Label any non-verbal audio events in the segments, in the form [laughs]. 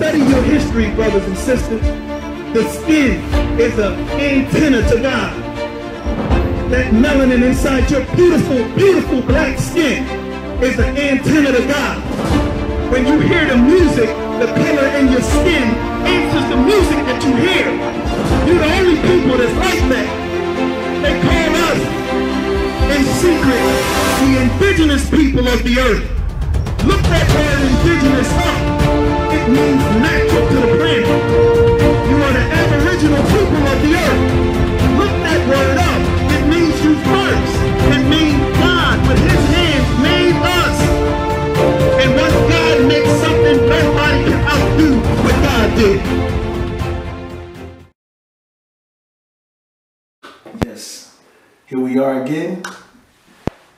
study your history, brothers and sisters, the skin is an antenna to God. That melanin inside your beautiful, beautiful black skin is an antenna to God. When you hear the music, the color in your skin answers the music that you hear. You're the only people that's like that. They call us, in secret, the indigenous people of the earth. Look that word indigenous up. Means to the. You are the aboriginal people of the earth. Look that word up. It means you first. It means God his hands made us. And God makes something, nobody can outdo what God did. Yes. Here we are again.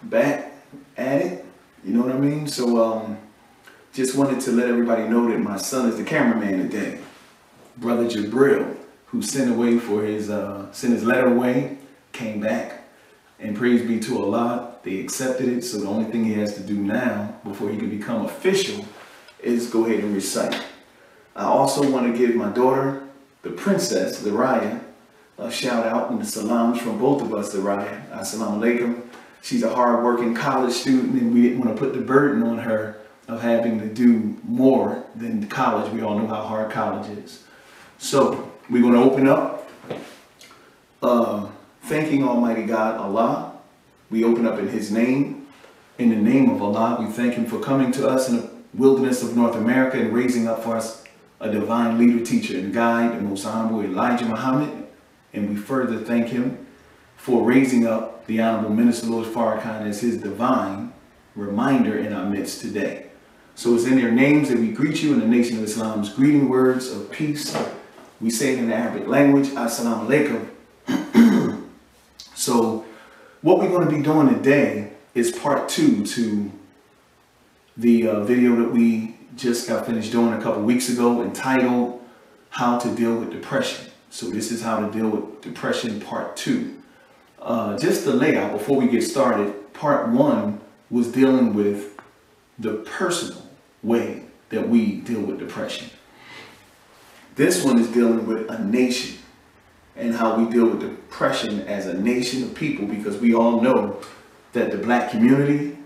Back at it. You know what I mean? So um just wanted to let everybody know that my son is the cameraman today. Brother Jabril, who sent away for his uh sent his letter away, came back. And praise be to Allah, they accepted it. So the only thing he has to do now, before he can become official, is go ahead and recite. I also want to give my daughter, the princess, Laraya, a shout out and the salams from both of us, Laraya. Assalamu alaikum. She's a hardworking college student and we didn't want to put the burden on her of having to do more than college. We all know how hard college is. So we're going to open up uh, thanking Almighty God, Allah. We open up in His name. In the name of Allah, we thank Him for coming to us in the wilderness of North America and raising up for us a divine leader, teacher, and guide, the most honorable Elijah Muhammad. And we further thank Him for raising up the Honorable Minister Louis Farrakhan as His divine reminder in our midst today. So it's in their names that we greet you in the Nation of Islam's greeting words of peace. We say it in the Arabic language, Assalamu alaikum. so what we're going to be doing today is part two to the uh, video that we just got finished doing a couple weeks ago entitled How to Deal with Depression. So this is how to deal with depression part two. Uh, just the layout before we get started, part one was dealing with the personal way that we deal with depression. This one is dealing with a nation and how we deal with depression as a nation of people because we all know that the black community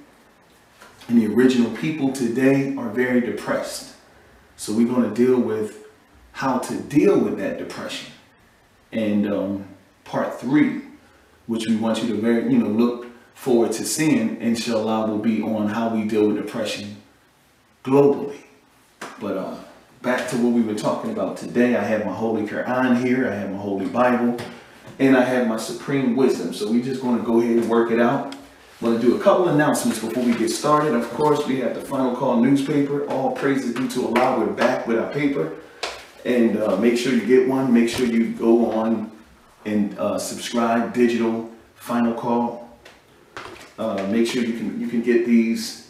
and the original people today are very depressed. So we're going to deal with how to deal with that depression. And um, part three, which we want you to very, you know, look forward to seeing, inshallah, will be on how we deal with depression globally. But uh, back to what we were talking about today, I have my Holy Quran here, I have my Holy Bible, and I have my Supreme Wisdom. So we're just going to go ahead and work it out. I'm going to do a couple announcements before we get started. Of course, we have the Final Call newspaper. All praises due to Allah. We're back with our paper. And uh, make sure you get one. Make sure you go on and uh, subscribe. Digital Final Call. Uh, make sure you can you can get these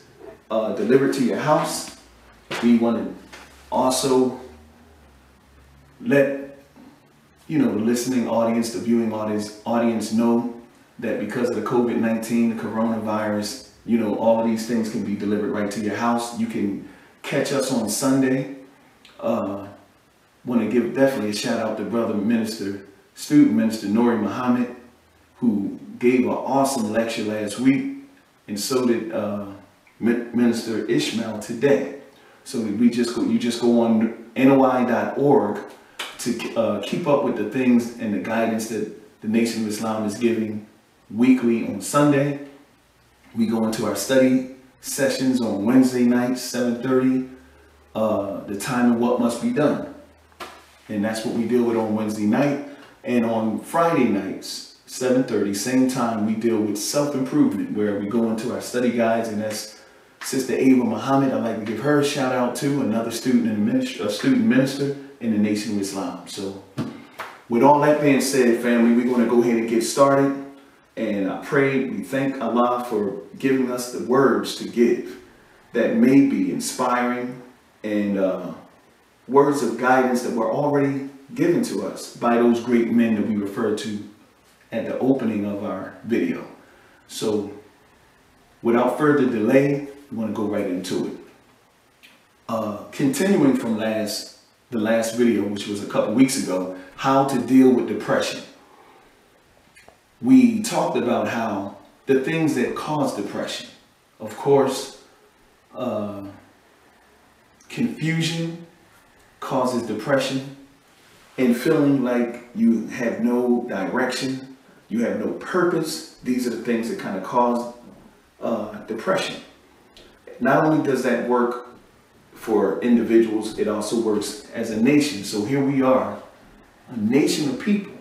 uh, delivered to your house. We want to also let you know the listening audience, the viewing audience audience know that because of the COVID-19, the coronavirus, you know, all these things can be delivered right to your house. You can catch us on Sunday. Uh, want to give definitely a shout out to brother minister, student minister Nuri Muhammad, who gave an awesome lecture last week. And so did uh, Minister Ishmael today. So we just go, you just go on NOI.org to uh, keep up with the things and the guidance that the Nation of Islam is giving weekly on Sunday. We go into our study sessions on Wednesday nights, 7.30, uh, the time and what must be done. And that's what we deal with on Wednesday night. And on Friday nights, 7.30, same time, we deal with self-improvement, where we go into our study guides, and that's Sister Ava Muhammad. I'd like to give her a shout out to, another student in the ministry, a student minister in the Nation of Islam. So with all that being said, family, we're going to go ahead and get started. And I pray, we thank Allah for giving us the words to give that may be inspiring and uh, words of guidance that were already given to us by those great men that we referred to at the opening of our video. So without further delay, we want to go right into it. Uh, continuing from last the last video, which was a couple weeks ago, how to deal with depression. We talked about how the things that cause depression, of course, uh, confusion causes depression and feeling like you have no direction, you have no purpose. These are the things that kind of cause uh, depression. Not only does that work for individuals, it also works as a nation. So here we are, a nation of people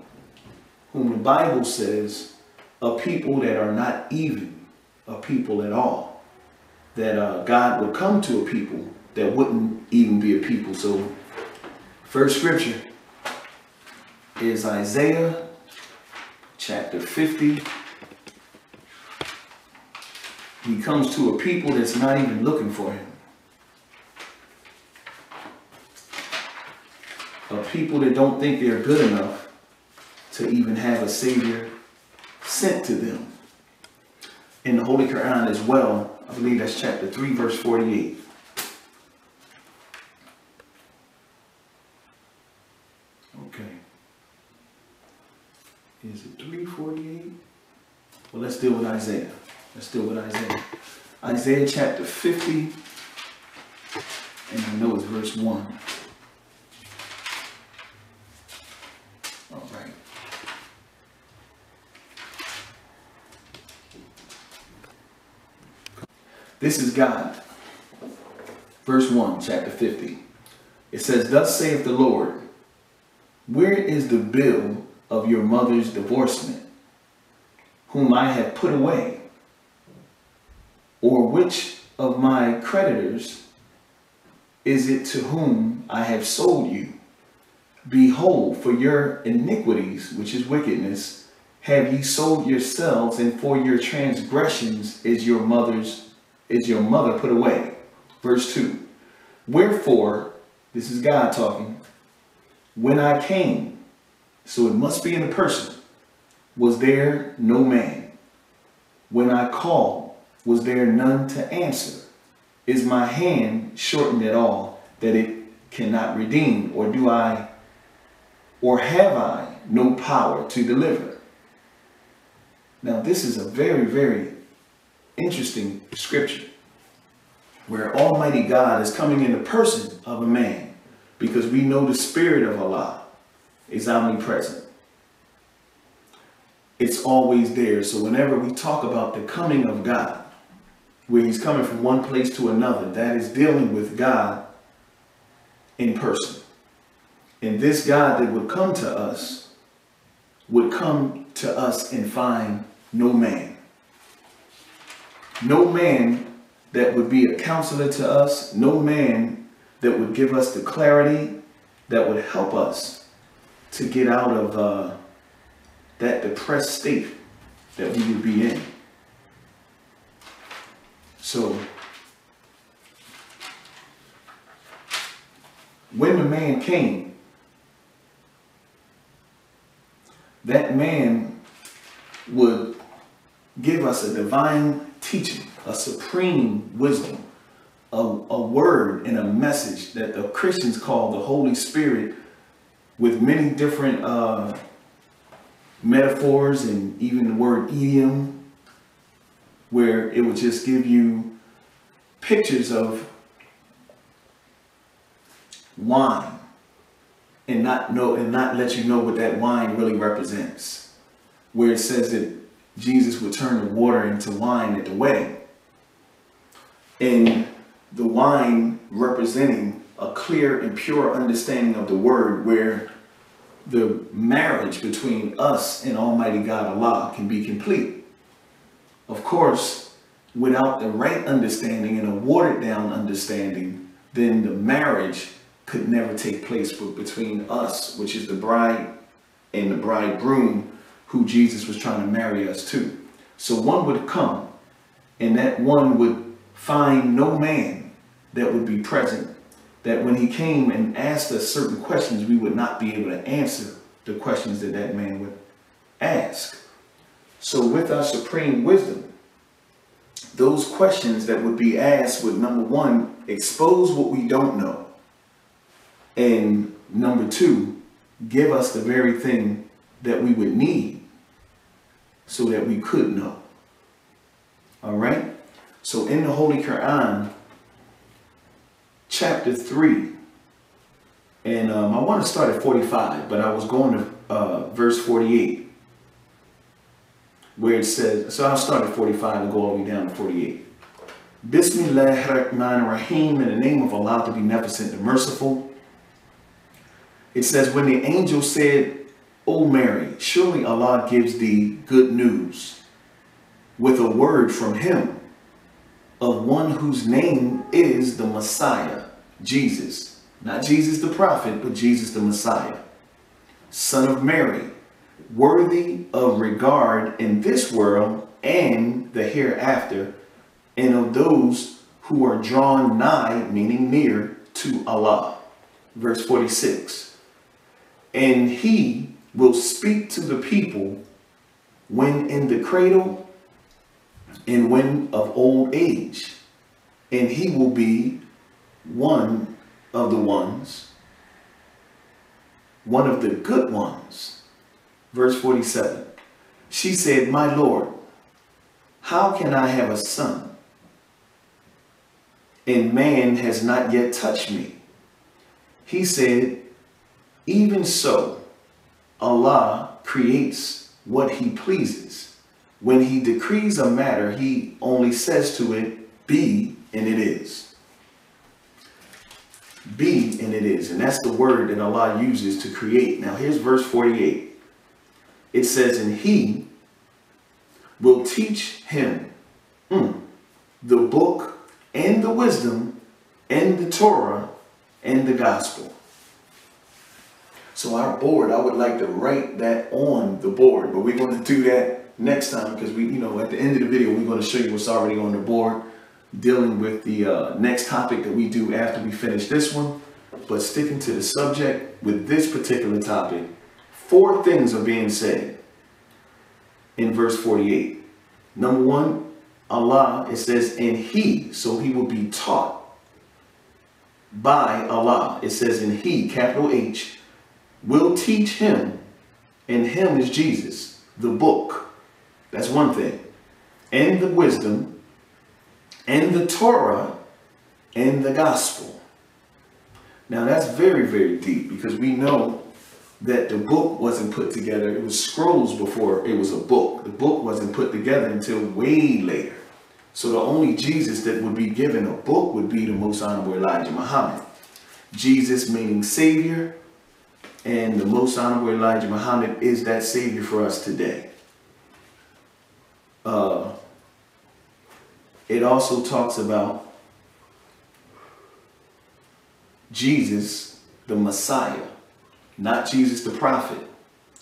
whom the Bible says a people that are not even a people at all. That uh, God would come to a people that wouldn't even be a people. So first scripture is Isaiah chapter 50. He comes to a people that's not even looking for him. A people that don't think they're good enough to even have a Savior sent to them. In the Holy Quran as well, I believe that's chapter 3, verse 48. Okay. Is it 348? Well, let's deal with Isaiah. Let's deal with Isaiah. Isaiah chapter 50, and I know it's verse 1. All right. This is God. Verse 1, chapter 50. It says, Thus saith the Lord, Where is the bill of your mother's divorcement, whom I have put away? Which of my creditors is it to whom I have sold you? Behold, for your iniquities, which is wickedness, have ye sold yourselves, and for your transgressions is your mother's is your mother put away. Verse 2. Wherefore, this is God talking, when I came, so it must be in a person, was there no man? When I called, was there none to answer? Is my hand shortened at all that it cannot redeem? Or do I, or have I no power to deliver? Now, this is a very, very interesting scripture where Almighty God is coming in the person of a man because we know the spirit of Allah is omnipresent. It's always there. So whenever we talk about the coming of God, where he's coming from one place to another. That is dealing with God in person. And this God that would come to us would come to us and find no man. No man that would be a counselor to us. No man that would give us the clarity that would help us to get out of uh, that depressed state that we would be in. So, when the man came, that man would give us a divine teaching, a supreme wisdom, a, a word and a message that the Christians call the Holy Spirit with many different uh, metaphors and even the word idiom where it would just give you pictures of wine and not know and not let you know what that wine really represents. Where it says that Jesus would turn the water into wine at the wedding. And the wine representing a clear and pure understanding of the word where the marriage between us and Almighty God Allah can be complete. Of course, without the right understanding and a watered down understanding, then the marriage could never take place between us, which is the bride and the bridegroom who Jesus was trying to marry us to. So one would come and that one would find no man that would be present, that when he came and asked us certain questions, we would not be able to answer the questions that that man would ask. So with our supreme wisdom, those questions that would be asked would number one, expose what we don't know. And number two, give us the very thing that we would need so that we could know. All right? So in the Holy Quran, chapter 3, and um, I want to start at 45, but I was going to uh, verse 48, where it says, so I'll start at 45 and go all the way down to 48. Bismillah ar-Rahman rahim in the name of Allah, the Beneficent, the Merciful. It says, when the angel said, O Mary, surely Allah gives thee good news with a word from him of one whose name is the Messiah, Jesus. Not Jesus the prophet, but Jesus the Messiah, son of Mary, worthy of regard in this world and the hereafter, and of those who are drawn nigh, meaning near, to Allah. Verse 46. And he will speak to the people when in the cradle and when of old age, and he will be one of the ones, one of the good ones. Verse 47. She said, My Lord, how can I have a son? And man has not yet touched me. He said, Even so, Allah creates what he pleases. When he decrees a matter, he only says to it, be, and it is. Be, and it is. And that's the word that Allah uses to create. Now here's verse 48. It says, and he will teach him mm, the book and the wisdom and the Torah and the gospel. So our board, I would like to write that on the board, but we're going to do that next time because we, you know, at the end of the video, we're going to show you what's already on the board dealing with the uh, next topic that we do after we finish this one. But sticking to the subject with this particular topic, four things are being said in verse 48. Number one, Allah, it says, and he, so he will be taught by Allah. It says, and he, capital H, will teach him, and him is Jesus, the book. That's one thing. And the wisdom, and the Torah, and the gospel. Now that's very, very deep because we know that the book wasn't put together. It was scrolls before it was a book. The book wasn't put together until way later. So the only Jesus that would be given a book would be the most honorable Elijah Muhammad. Jesus meaning Savior, and the most honorable Elijah Muhammad is that Savior for us today. Uh, it also talks about Jesus, the Messiah, not Jesus the prophet.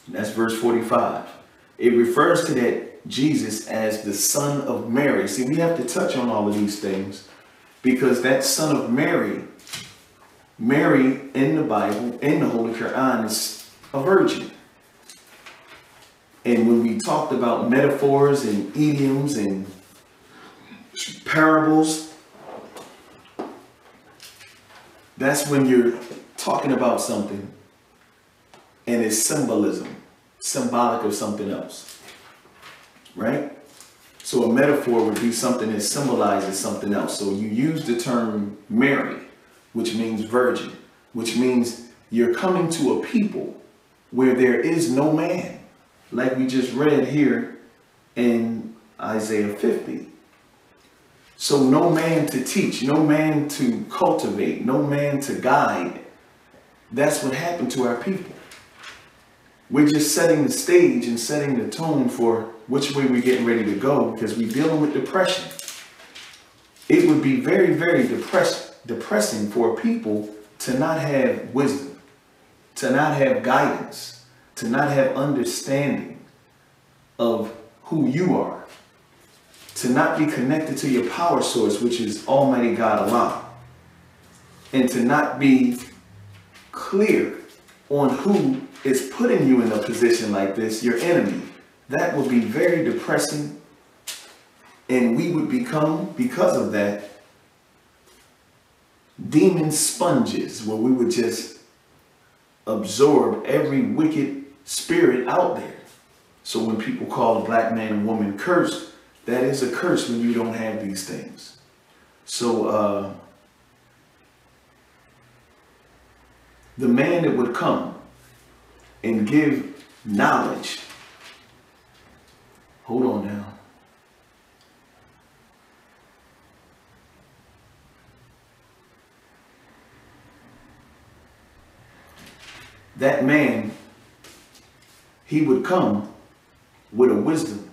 That's verse 45. It refers to that Jesus as the son of Mary. See, we have to touch on all of these things because that son of Mary Mary in the Bible, in the Holy Quran, is a virgin. And when we talked about metaphors and idioms and parables, that's when you're talking about something and it's symbolism, symbolic of something else. Right? So a metaphor would be something that symbolizes something else. So you use the term Mary which means virgin, which means you're coming to a people where there is no man, like we just read here in Isaiah 50. So no man to teach, no man to cultivate, no man to guide. That's what happened to our people. We're just setting the stage and setting the tone for which way we're getting ready to go because we're dealing with depression. It would be very, very depressing depressing for people to not have wisdom, to not have guidance, to not have understanding of who you are, to not be connected to your power source, which is Almighty God Allah, and to not be clear on who is putting you in a position like this, your enemy. That would be very depressing. And we would become, because of that, demon sponges where we would just absorb every wicked spirit out there. So when people call a black man and woman cursed, that is a curse when you don't have these things. So uh, the man that would come and give knowledge. Hold on now. That man, he would come with a wisdom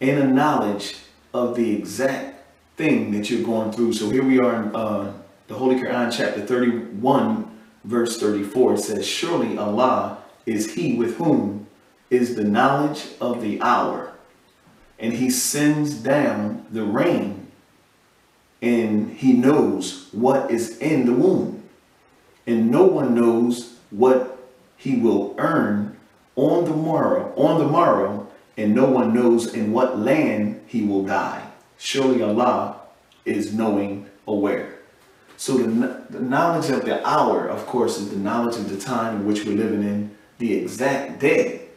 and a knowledge of the exact thing that you're going through. So here we are in uh, the Holy Quran, chapter 31, verse 34. Says, Surely Allah is He with whom is the knowledge of the hour, and He sends down the rain, and He knows what is in the womb, and no one knows what He will earn on the morrow, on the morrow, and no one knows in what land He will die. Surely Allah is knowing aware. So the, the knowledge of the hour, of course, is the knowledge of the time in which we're living in, the exact day.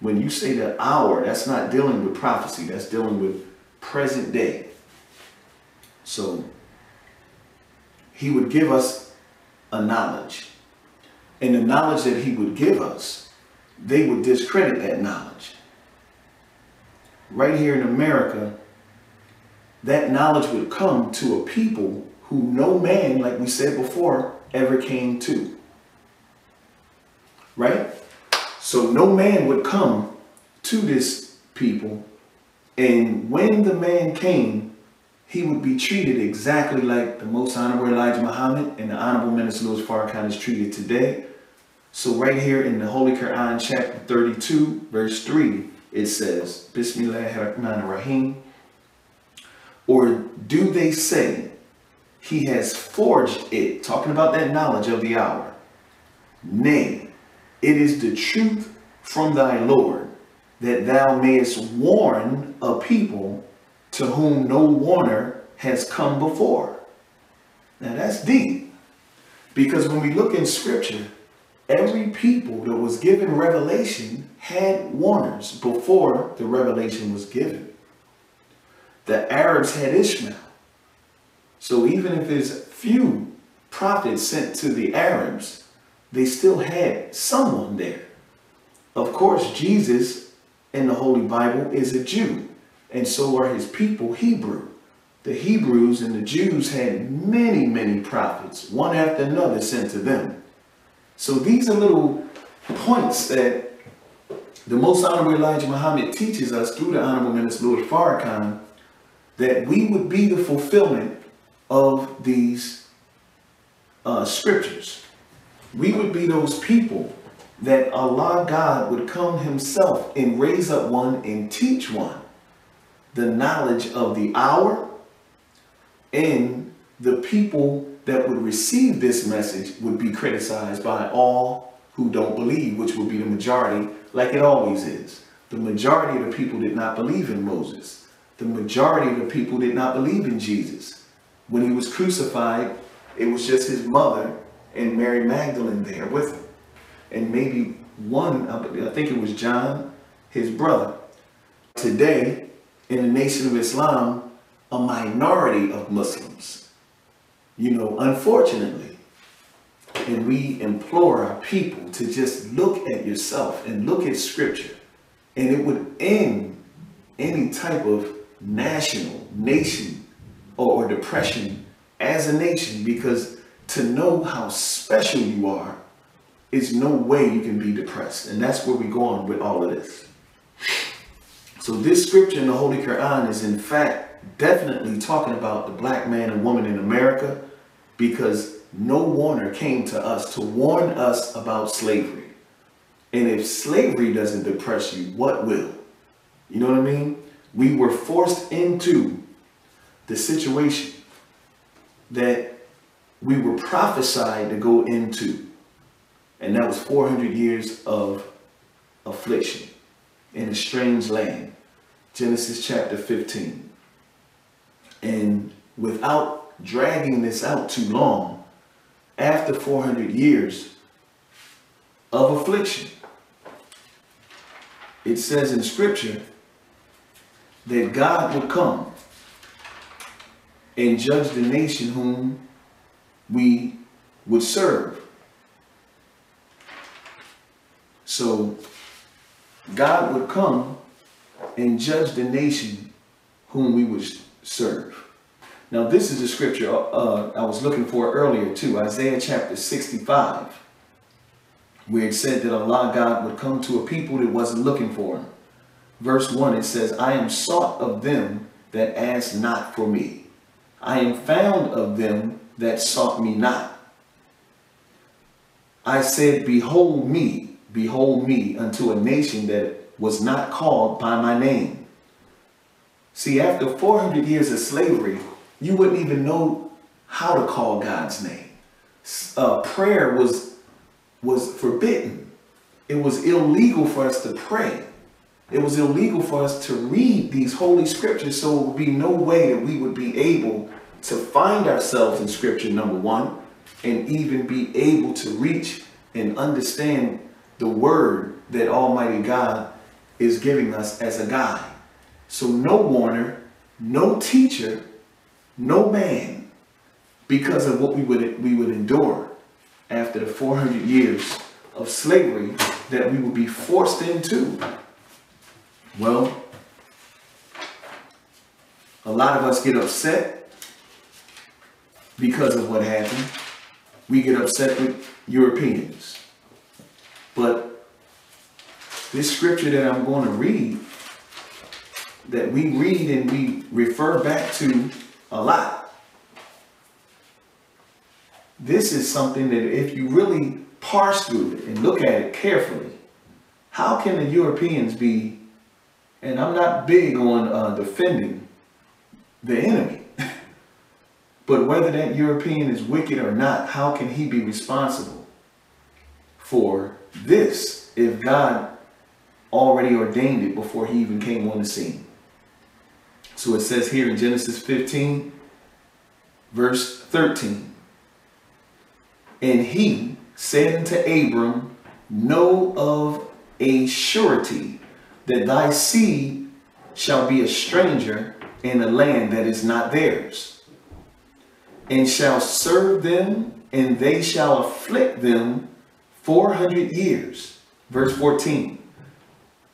When you say the hour, that's not dealing with prophecy, that's dealing with present day. So he would give us a knowledge. And the knowledge that he would give us, they would discredit that knowledge. Right here in America, that knowledge would come to a people who no man, like we said before, ever came to. Right? So no man would come to this people. And when the man came, he would be treated exactly like the most honorable Elijah Muhammad and the honorable Minister Louis Farrakhan is treated today. So right here in the Holy Quran, chapter 32, verse 3, it says, Bismillahirrahmanirrahim. Or do they say, he has forged it, talking about that knowledge of the hour. Nay, it is the truth from thy Lord, that thou mayest warn a people to whom no warner has come before. Now that's deep. Because when we look in scripture, every people that was given revelation had warners before the revelation was given. The Arabs had Ishmael. So even if there's few prophets sent to the Arabs, they still had someone there. Of course, Jesus in the Holy Bible is a Jew, and so are his people Hebrew. The Hebrews and the Jews had many, many prophets, one after another sent to them. So these are little points that the most honorable Elijah Muhammad teaches us through the honorable minister Louis Farrakhan that we would be the fulfillment of these uh, scriptures. We would be those people that Allah God would come himself and raise up one and teach one the knowledge of the hour and the people that would receive this message would be criticized by all who don't believe, which would be the majority, like it always is. The majority of the people did not believe in Moses. The majority of the people did not believe in Jesus. When he was crucified, it was just his mother and Mary Magdalene there with him. And maybe one, I think it was John, his brother. Today, in the nation of Islam, a minority of Muslims. You know, unfortunately, and we implore our people to just look at yourself and look at scripture, and it would end any type of national, nation, or, or depression as a nation because to know how special you are is no way you can be depressed. And that's where we're going with all of this. So this scripture in the Holy Quran is in fact definitely talking about the black man and woman in America because no warner came to us to warn us about slavery. And if slavery doesn't depress you, what will? You know what I mean? We were forced into the situation that we were prophesied to go into. And that was 400 years of affliction in a strange land. Genesis chapter 15. And without dragging this out too long, after 400 years, of affliction. It says in scripture that God would come and judge the nation whom we would serve. So God would come and judge the nation whom we would serve. Now, this is a scripture uh, I was looking for earlier too, Isaiah chapter 65, where it said that Allah God would come to a people that wasn't looking for him. Verse 1, it says, I am sought of them that ask not for me. I am found of them that sought me not. I said, Behold me, behold me, unto a nation that was not called by my name. See, after 400 years of slavery, you wouldn't even know how to call God's name. Uh, prayer was, was forbidden. It was illegal for us to pray. It was illegal for us to read these holy scriptures, so it would be no way that we would be able to find ourselves in scripture, number one, and even be able to reach and understand the word that Almighty God is giving us as a guide. So no warner, no teacher, no man, because of what we would we would endure after the 400 years of slavery that we would be forced into. Well, a lot of us get upset because of what happened. We get upset with Europeans. But this scripture that I'm going to read, that we read and we refer back to a lot. This is something that if you really parse through it and look at it carefully, how can the Europeans be, and I'm not big on uh, defending the enemy, but whether that European is wicked or not, how can he be responsible for this if God already ordained it before he even came on the scene? So it says here in Genesis 15, verse 13. And he said unto Abram, Know of a surety that thy seed shall be a stranger in a land that is not theirs, and shall serve them, and they shall afflict them 400 years. Verse 14.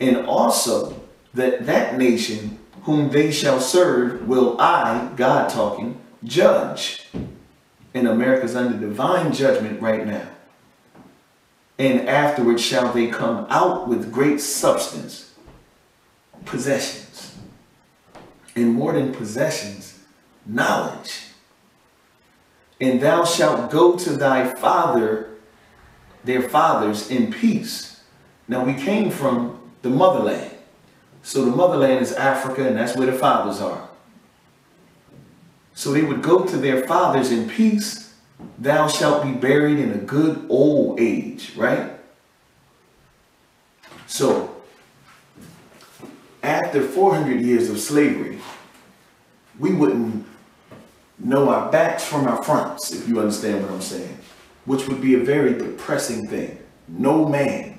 And also that that nation whom they shall serve will I, God talking, judge. And America's under divine judgment right now. And afterwards shall they come out with great substance, possessions. And more than possessions, knowledge. And thou shalt go to thy father, their fathers, in peace. Now we came from the motherland. So the motherland is Africa, and that's where the fathers are. So they would go to their fathers in peace. Thou shalt be buried in a good old age, right? So, after 400 years of slavery, we wouldn't know our backs from our fronts, if you understand what I'm saying, which would be a very depressing thing. No man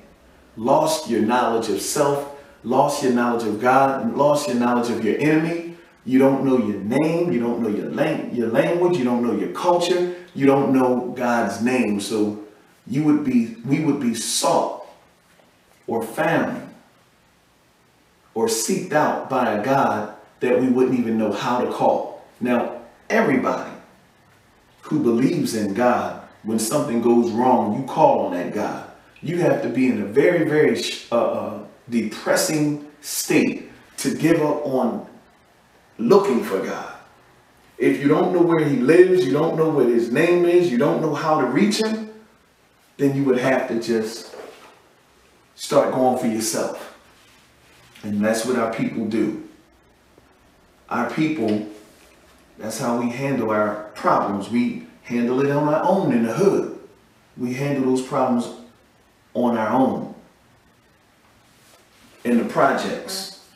lost your knowledge of self lost your knowledge of God, lost your knowledge of your enemy. You don't know your name. You don't know your, lang- your language. You don't know your culture. You don't know God's name. So you would be, we would be sought or found or seeked out by a God that we wouldn't even know how to call. Now, everybody who believes in God, when something goes wrong, you call on that God. You have to be in a very, very uh, uh, depressing state to give up on looking for God. If you don't know where he lives, you don't know what his name is, you don't know how to reach him, then you would have to just start going for yourself. And that's what our people do. Our people, that's how we handle our problems. We handle it on our own in the hood. We handle those problems on our own in the projects,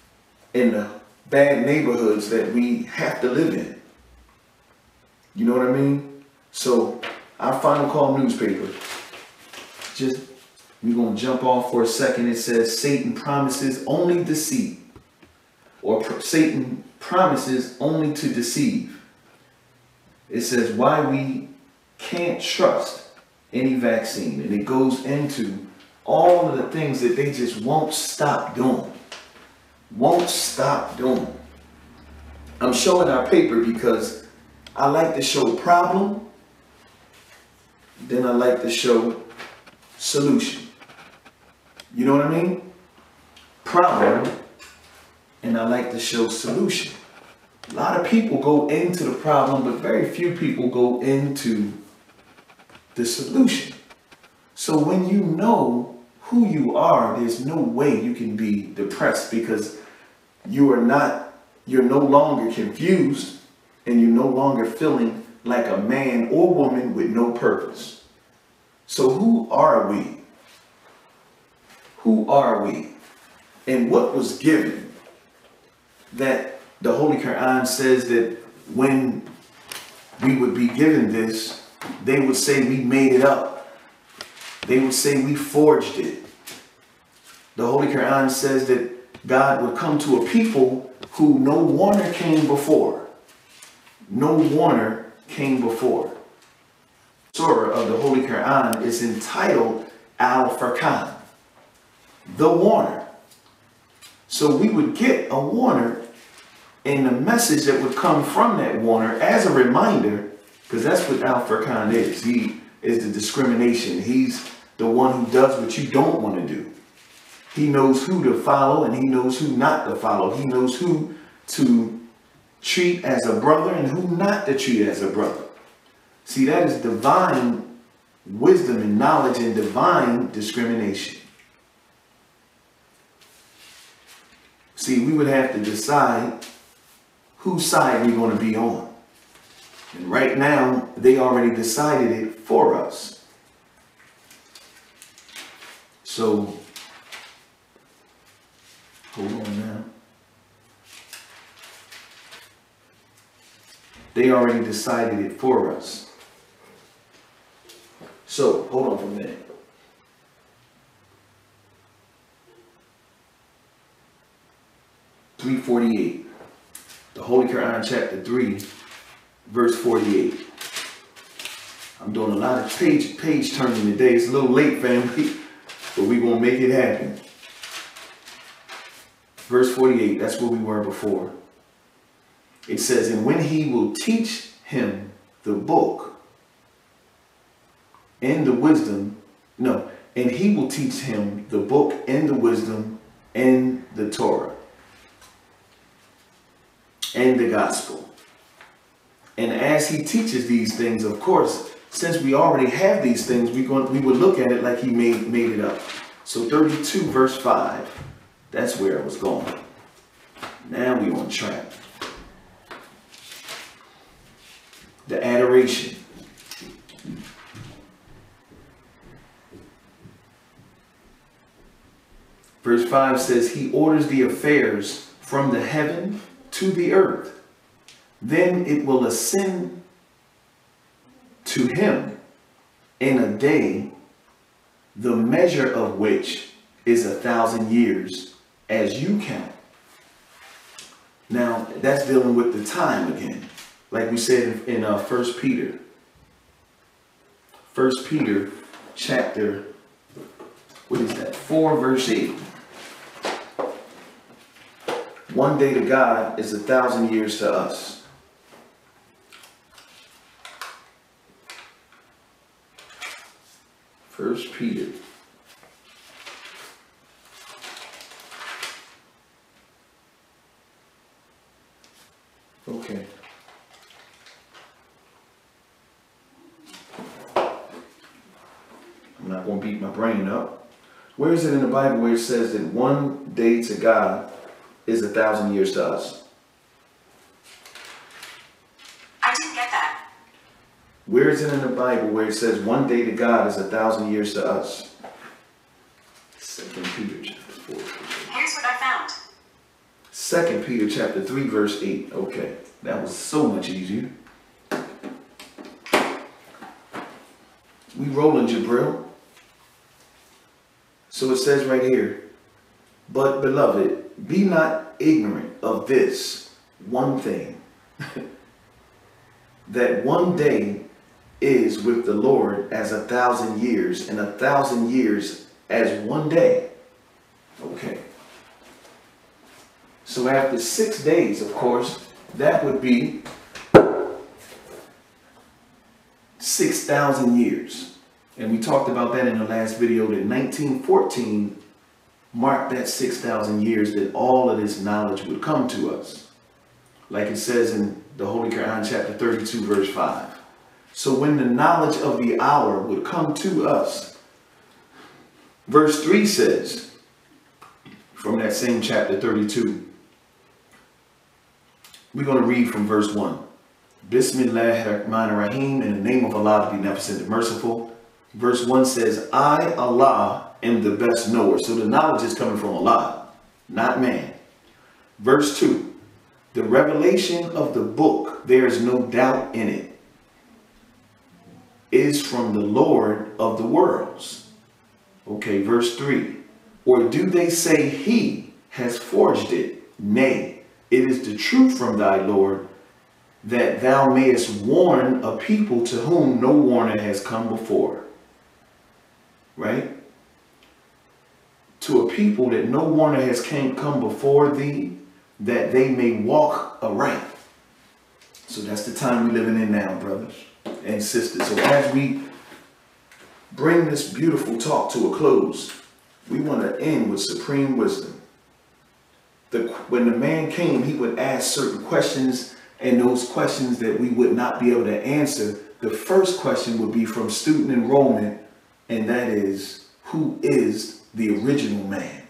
in the bad neighborhoods that we have to live in. You know what I mean? So our final call newspaper just We're going to jump off for a second. It says Satan promises only deceit, or Satan promises only to deceive. It says why we can't trust any vaccine, and it goes into all of the things that they just won't stop doing. Won't stop doing. I'm showing our paper because I like to show problem, then I like to show solution. You know what I mean? Problem, and I like to show solution. A lot of people go into the problem, but very few people go into the solution. So when you know who you are, there's no way you can be depressed because you are not, you're no longer confused and you're no longer feeling like a man or woman with no purpose. So who are we? Who are we? And what was given that the Holy Quran says that when we would be given this, they would say we made it up. They would say we forged it. The Holy Quran says that God would come to a people who no warner came before. No warner came before. Surah of the Holy Quran is entitled Al Furqan, the warner. So we would get a warner and the message that would come from that warner as a reminder, because that's what Al Furqan is. He is the discrimination. He's the one who does what you don't want to do. He knows who to follow and he knows who not to follow. He knows who to treat as a brother and who not to treat as a brother. See, that is divine wisdom and knowledge and divine discrimination. See, we would have to decide whose side we're going to be on. And right now, they already decided it for us. So, hold on now. They already decided it for us. So, hold on for a minute. Three forty-eight. The Holy Quran, chapter three, verse forty-eight. I'm doing a lot of page page turning today. It's a little late, family, [laughs] but we gonna make it happen. Verse 48, that's where we were before. It says, And when he will teach him the book and the wisdom, no, and he will teach him the book and the wisdom and the Torah and the gospel. And as he teaches these things, of course, since we already have these things, we going we would look at it like he made made it up. So 32 verse 5, that's where I was going. Now we on track. The adoration. Verse 5 says, He orders the affairs from the heaven to the earth. Then it will ascend to him in a day, the measure of which is a thousand years as you count. Now, that's dealing with the time again. Like we said in, uh, 1 Peter. 1 Peter chapter, what is that? 4 verse 8. One day to God is a thousand years to us. First Peter. Okay. I'm not going to beat my brain up. Where is it in the Bible where it says that one day to God is a thousand years to us? I didn't get that. Where is it in the Bible where it says one day to God is a thousand years to us? Second Peter chapter 4. Here's what I found. Second Peter chapter 3 verse 8. Okay. That was so much easier. We rolling Jabril. So it says right here, but beloved, be not ignorant of this one thing, [laughs] that one day is with the Lord as a thousand years, and a thousand years as one day. Okay. So after six days, of course, that would be 6,000 years. And we talked about that in the last video that 1914 marked that 6,000 years that all of this knowledge would come to us. Like it says in the Holy Quran, chapter 32, verse 5. So when the knowledge of the hour would come to us, verse 3 says, from that same chapter 32, we're going to read from verse 1. Bismillah ar-Rahman rahim in the name of Allah, the Beneficent and Merciful. Verse 1 says, I, Allah, am the best knower. So the knowledge is coming from Allah, not man. Verse 2, the revelation of the book, there is no doubt in it, is from the Lord of the worlds. Okay, verse 3, or do they say he has forged it? Nay, it is the truth from thy Lord, that thou mayest warn a people to whom no warner has come before. Right? To a people that no warner has came, come before thee, that they may walk aright. So that's the time we're living in now, brothers and sisters. So as we bring this beautiful talk to a close, we want to end with supreme wisdom. The, when the man came, he would ask certain questions and those questions that we would not be able to answer, the first question would be from student enrollment, and that is, who is the original man?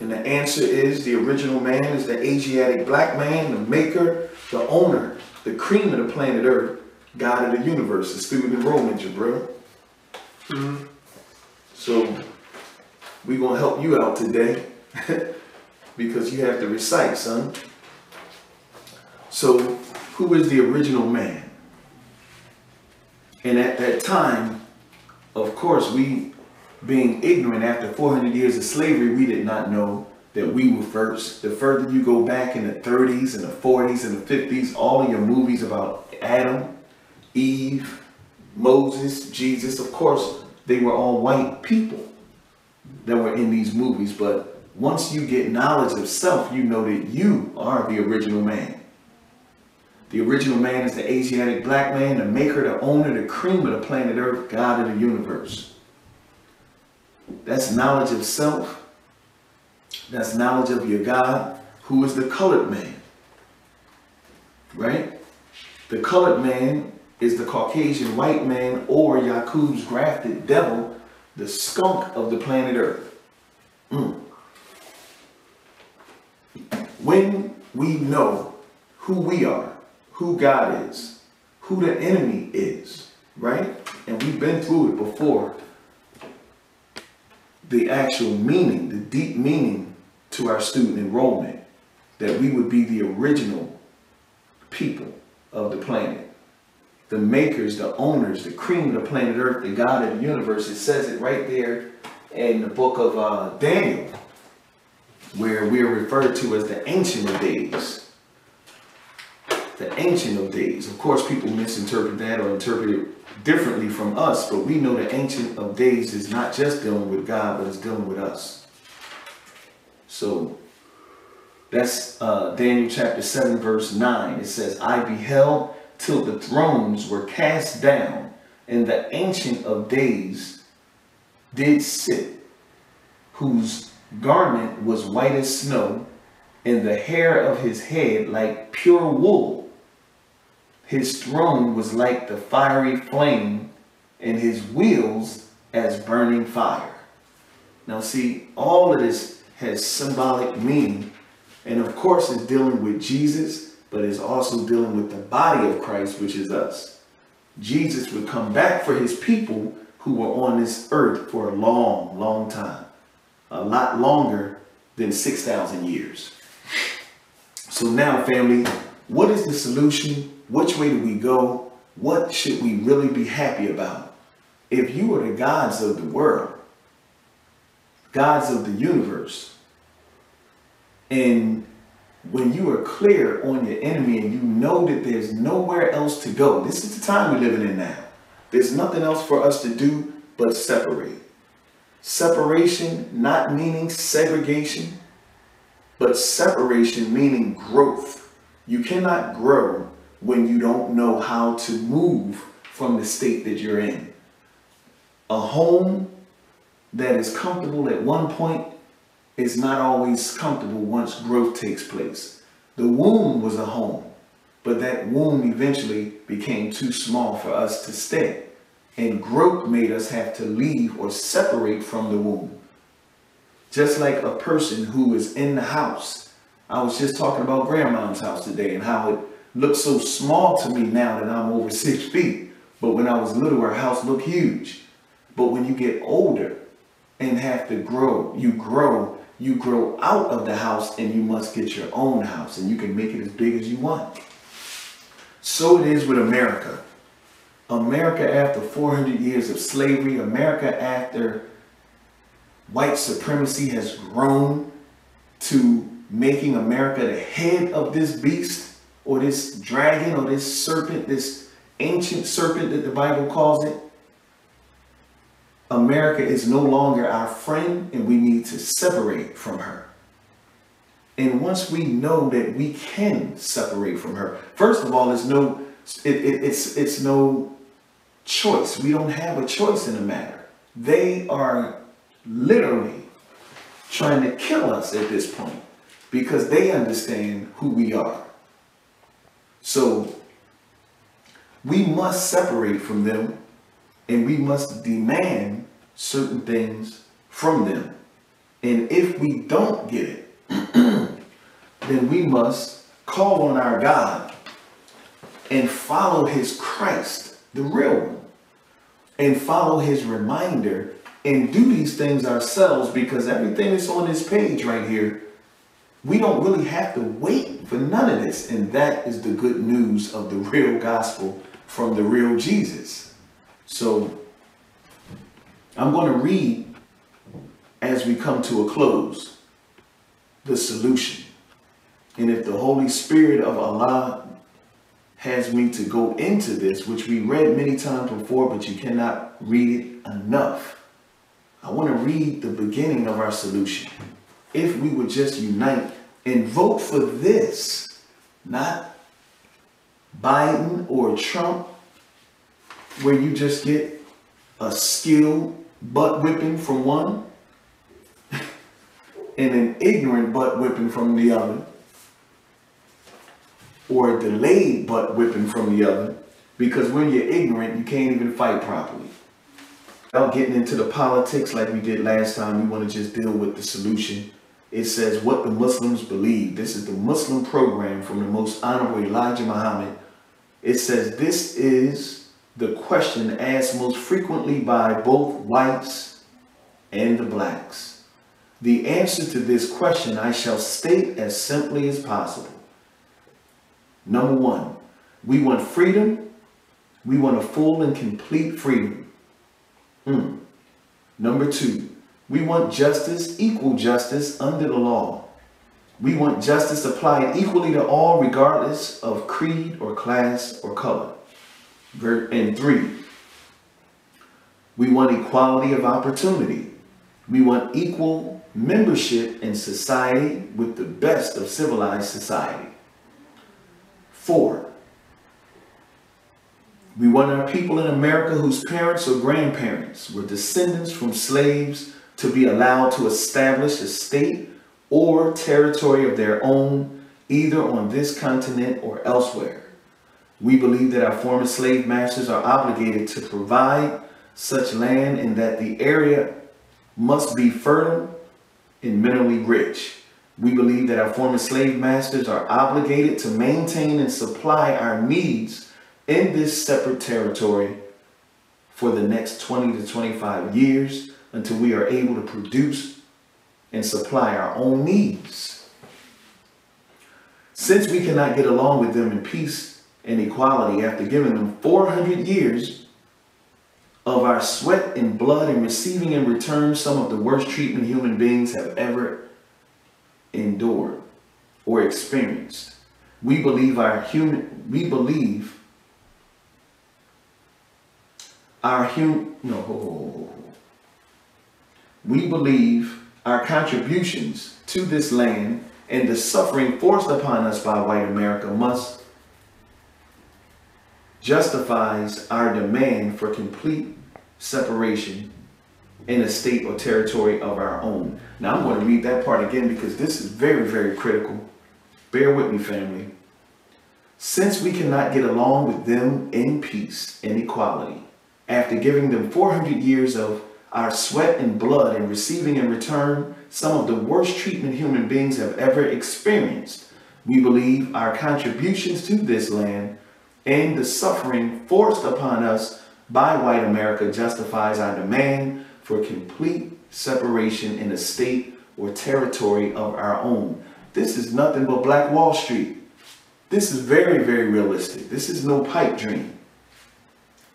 And the answer is the original man is the Asiatic black man, the maker, the owner, the cream of the planet Earth, God of the universe, the student enrollment, your bro. Mm-hmm. So we're gonna help you out today [laughs] because you have to recite, son. So, who is the original man? And at that time, of course, we, being ignorant after 400 years of slavery, we did not know that we were first. The further you go back in the 30s and the 40s and the 50s, all of your movies about Adam, Eve, Moses, Jesus, of course, they were all white people that were in these movies. But once you get knowledge of self, you know that you are the original man. The original man is the Asiatic black man, the maker, the owner, the cream of the planet Earth, God of the universe. That's knowledge of self. That's knowledge of your God, who is the colored man. Right? The colored man is the Caucasian white man or Yakub's grafted devil, the skunk of the planet Earth. Mm. When we know who we are, who God is, who the enemy is, right? And we've been through it before. The actual meaning, the deep meaning to our student enrollment, that we would be the original people of the planet. The makers, the owners, the cream of the planet Earth, the God of the universe. It says it right there in the book of uh, Daniel, where we are referred to as the Ancient of Days the Ancient of Days. Of course, people misinterpret that or interpret it differently from us, but we know the Ancient of Days is not just dealing with God, but it's dealing with us. So that's uh, Daniel chapter 7, verse 9. It says, I beheld till the thrones were cast down, and the Ancient of Days did sit, whose garment was white as snow, and the hair of his head like pure wool his throne was like the fiery flame, and his wheels as burning fire. Now, see, all of this has symbolic meaning, and of course, it's dealing with Jesus, but it's also dealing with the body of Christ, which is us. Jesus would come back for his people who were on this earth for a long, long time, a lot longer than 6,000 years. So now, family, what is the solution which way do we go? What should we really be happy about? If you are the gods of the world, gods of the universe. And when you are clear on your enemy and you know that there's nowhere else to go, this is the time we're living in now. There's nothing else for us to do but separate. Separation not meaning segregation, but separation meaning growth. You cannot grow when you don't know how to move from the state that you're in. A home that is comfortable at one point is not always comfortable once growth takes place. The womb was a home, but that womb eventually became too small for us to stay. And growth made us have to leave or separate from the womb. Just like a person who is in the house. I was just talking about grandma's house today and how it looks so small to me now that I'm over six feet. But when I was little, our house looked huge. But when you get older and have to grow, you grow, you grow out of the house and you must get your own house and you can make it as big as you want. So it is with America. America after 400 years of slavery, America after white supremacy has grown to making America the head of this beast or this dragon or this serpent, this ancient serpent that the Bible calls it. America is no longer our friend and we need to separate from her. And once we know that we can separate from her, first of all, it's no, it, it, it's, it's no choice. We don't have a choice in the matter. They are literally trying to kill us at this point because they understand who we are. So we must separate from them and we must demand certain things from them. And if we don't get it, [clears throat] then we must call on our God and follow his Christ, the real one, and follow his reminder and do these things ourselves because everything that's on this page right here, we don't really have to wait for none of this. And that is the good news of the real gospel from the real Jesus. So I'm going to read as we come to a close the solution. And if the Holy Spirit of Allah has me to go into this, which we read many times before, but you cannot read it enough. I want to read the beginning of our solution. If we would just unite and vote for this, not Biden or Trump, where you just get a skill butt whipping from one [laughs] and an ignorant butt whipping from the other, or a delayed butt whipping from the other, because when you're ignorant, you can't even fight properly. Without getting into the politics like we did last time, we want to just deal with the solution. It says what the Muslims believe. This is the Muslim program from the most honorable Elijah Muhammad. It says this is the question asked most frequently by both whites and the blacks. The answer to this question I shall state as simply as possible. Number one, we want freedom. We want a full and complete freedom. Hmm. Number two, we want justice, equal justice under the law. We want justice applied equally to all regardless of creed or class or color. And three, we want equality of opportunity. We want equal membership in society with the best of civilized society. Four, we want our people in America whose parents or grandparents were descendants from slaves to be allowed to establish a state or territory of their own, either on this continent or elsewhere. We believe that our former slave masters are obligated to provide such land and that the area must be fertile and minerally rich. We believe that our former slave masters are obligated to maintain and supply our needs in this separate territory for the next 20 to 25 years until we are able to produce and supply our own needs. Since we cannot get along with them in peace and equality after giving them 400 years of our sweat and blood and receiving in return some of the worst treatment human beings have ever endured or experienced. We believe our human, we believe our human, no, we believe our contributions to this land and the suffering forced upon us by white America must justifies our demand for complete separation in a state or territory of our own. Now I'm going to read that part again because this is very, very critical. Bear with me, family. Since we cannot get along with them in peace and equality, after giving them 400 years of our sweat and blood and receiving in return some of the worst treatment human beings have ever experienced, we believe our contributions to this land and the suffering forced upon us by white America justifies our demand for complete separation in a state or territory of our own. This is nothing but Black Wall Street. This is very, very realistic. This is no pipe dream.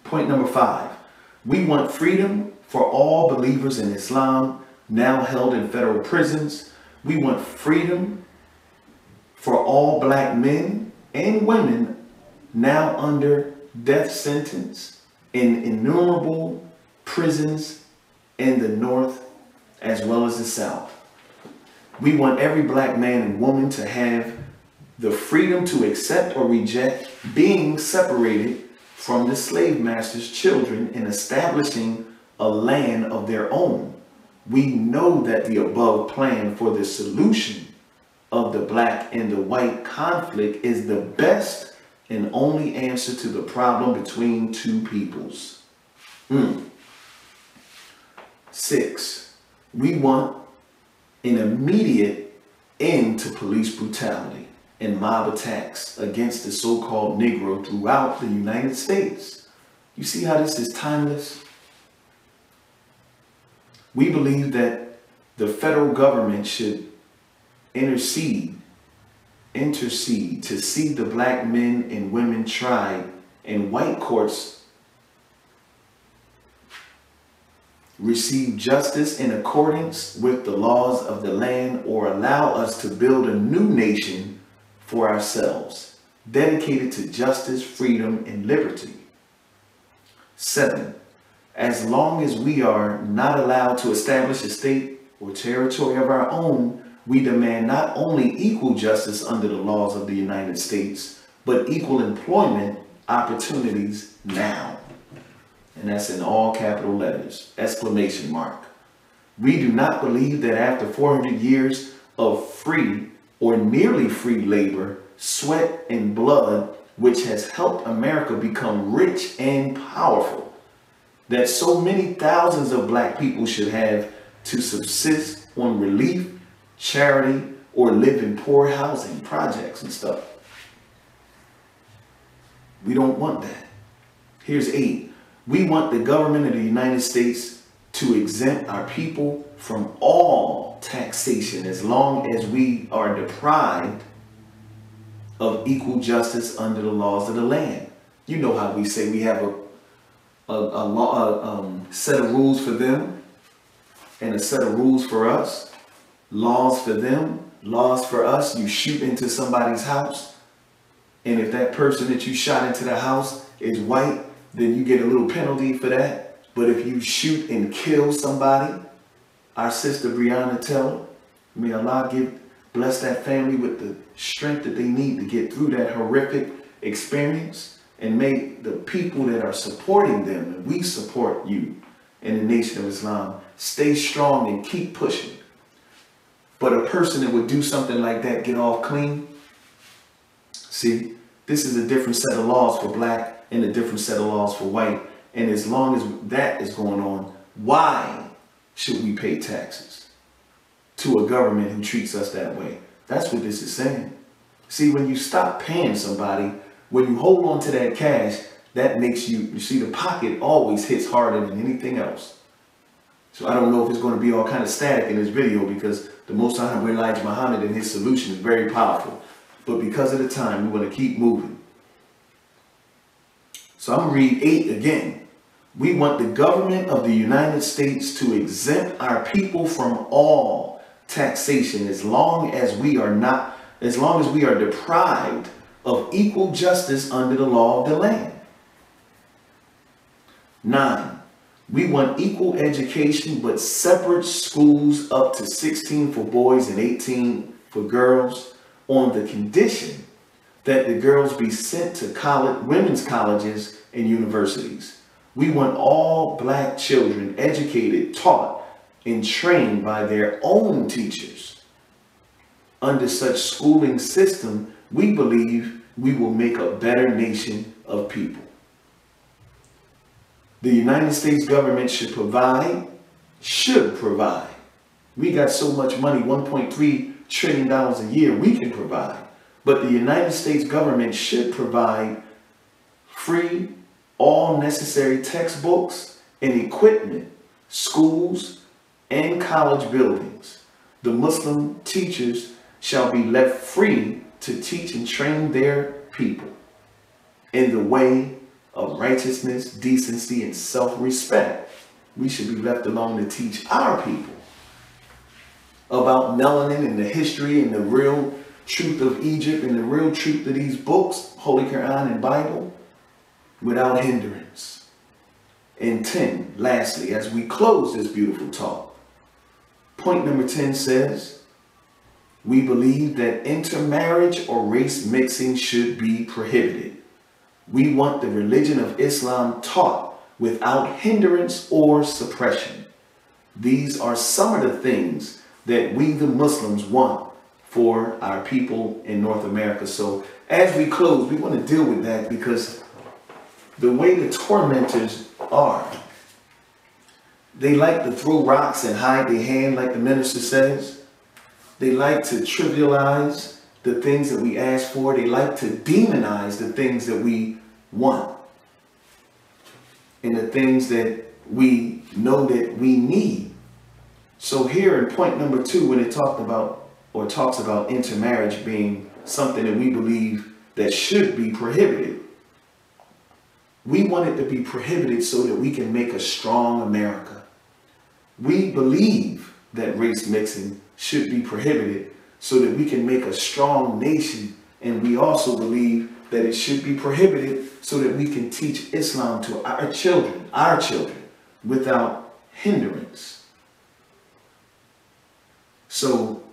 Point number five. We want freedom for all believers in Islam now held in federal prisons. We want freedom for all black men and women now under death sentence in innumerable prisons in the North as well as the South. We want every black man and woman to have the freedom to accept or reject being separated from the slave master's children and establishing a land of their own. We know that the above plan for the solution of the black and the white conflict is the best and only answer to the problem between two peoples. Mm. Six, we want an immediate end to police brutality and mob attacks against the so-called Negro throughout the United States. You see how this is timeless? We believe that the federal government should intercede intercede to see the black men and women tried in white courts receive justice in accordance with the laws of the land or allow us to build a new nation for ourselves, dedicated to justice, freedom, and liberty. Seven, as long as we are not allowed to establish a state or territory of our own, we demand not only equal justice under the laws of the United States, but equal employment opportunities now. And that's in all capital letters, exclamation mark. We do not believe that after 400 years of free or nearly free labor, sweat and blood, which has helped America become rich and powerful, that so many thousands of black people should have to subsist on relief charity, or live in poor housing projects and stuff. We don't want that. Here's eight. We want the government of the United States to exempt our people from all taxation as long as we are deprived of equal justice under the laws of the land. You know how we say we have a, a, a, a um, set of rules for them and a set of rules for us laws for them, laws for us. You shoot into somebody's house, and if that person that you shot into the house is white, then you get a little penalty for that. But if you shoot and kill somebody, our sister Breonna Taylor, may Allah give bless that family with the strength that they need to get through that horrific experience and make the people that are supporting them, and we support you in the Nation of Islam, stay strong and keep pushing. But a person that would do something like that get off clean, see, this is a different set of laws for black and a different set of laws for white. And as long as that is going on, why should we pay taxes to a government who treats us that way? That's what this is saying. See, when you stop paying somebody, when you hold on to that cash, that makes you, you see, the pocket always hits harder than anything else. So I don't know if it's going to be all kind of static in this video because the Most High Elijah Muhammad and his solution is very powerful. But because of the time, we want to keep moving. So I'm going to read 8 again. We want the government of the United States to exempt our people from all taxation as long as we are not, as long as we are deprived of equal justice under the law of the land. Nine, we want equal education but separate schools up to 16 for boys and 18 for girls on the condition that the girls be sent to college, women's colleges and universities. We want all black children educated, taught, and trained by their own teachers. Under such schooling system, we believe we will make a better nation of people. The United States government should provide, should provide. We got so much money, $1.3 trillion a year, we can provide. But the United States government should provide free, all necessary textbooks and equipment, schools and college buildings. The Muslim teachers shall be left free to teach and train their people in the way of righteousness, decency, and self-respect. We should be left alone to teach our people about melanin and the history and the real truth of Egypt and the real truth of these books, Holy Quran and Bible, without hindrance. And 10, lastly, as we close this beautiful talk, point number 10 says, we believe that intermarriage or race mixing should be prohibited. We want the religion of Islam taught without hindrance or suppression. These are some of the things that we the Muslims want for our people in North America. So as we close, we want to deal with that because the way the tormentors are, they like to throw rocks and hide their hand like the minister says. They like to trivialize the things that we ask for. They like to demonize the things that we want. And the things that we know that we need. So here in point number two, when it talked about or talks about intermarriage being something that we believe that should be prohibited. We want it to be prohibited so that we can make a strong America. We believe that race mixing should be prohibited so that we can make a strong nation. And we also believe that it should be prohibited so that we can teach Islam to our children, our children, without hindrance. So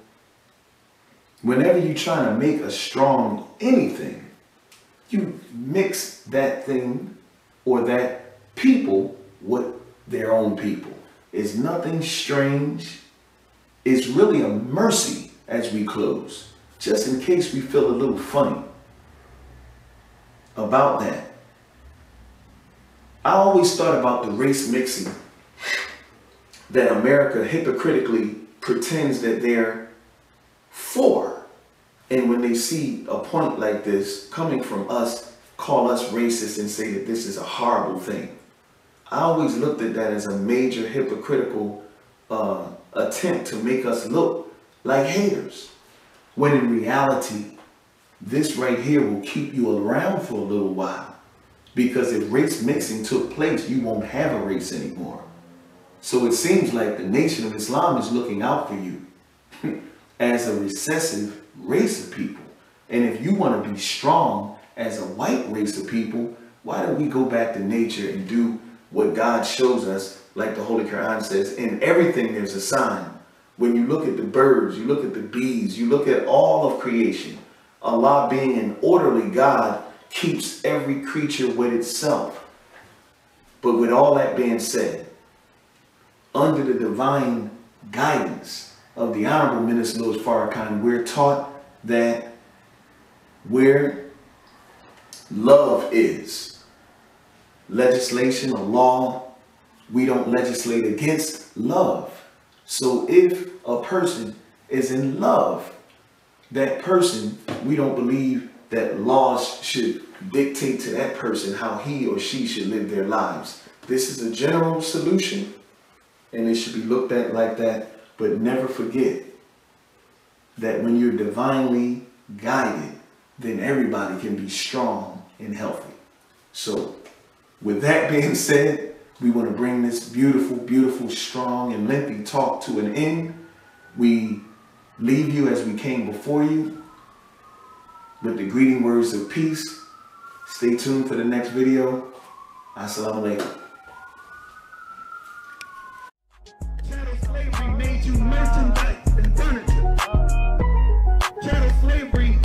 whenever you're trying to make a strong anything, you mix that thing or that people with their own people. It's nothing strange. It's really a mercy as we close, just in case we feel a little funny about that. I always thought about the race mixing that America hypocritically pretends that they're for. And when they see a point like this coming from us, call us racist and say that this is a horrible thing. I always looked at that as a major hypocritical uh, attempt to make us look like haters. When in reality, this right here will keep you around for a little while. Because if race mixing took place, you won't have a race anymore. So it seems like the Nation of Islam is looking out for you [laughs] as a recessive race of people. And if you want to be strong as a white race of people, why don't we go back to nature and do what God shows us, like the Holy Quran says, in everything there's a sign. When you look at the birds, you look at the bees, you look at all of creation, Allah being an orderly God keeps every creature with itself. But with all that being said, under the divine guidance of the Honorable Minister Louis Farrakhan, we're taught that where love is, legislation or law, we don't legislate against love. So if a person is in love, that person, we don't believe that laws should dictate to that person how he or she should live their lives. This is a general solution and it should be looked at like that, but never forget that when you're divinely guided, then everybody can be strong and healthy. So with that being said, we want to bring this beautiful, beautiful, strong, and lengthy talk to an end. We leave you as we came before you with the greeting words of peace. Stay tuned for the next video. Assalamu alaikum. Chattel slavery.